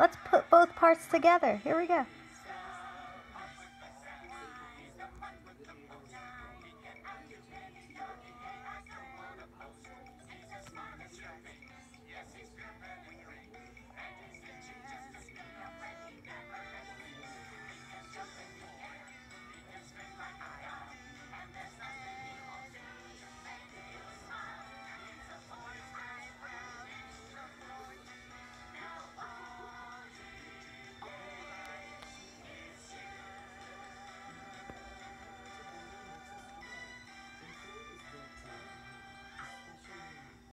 Let's put both parts together. Here we go.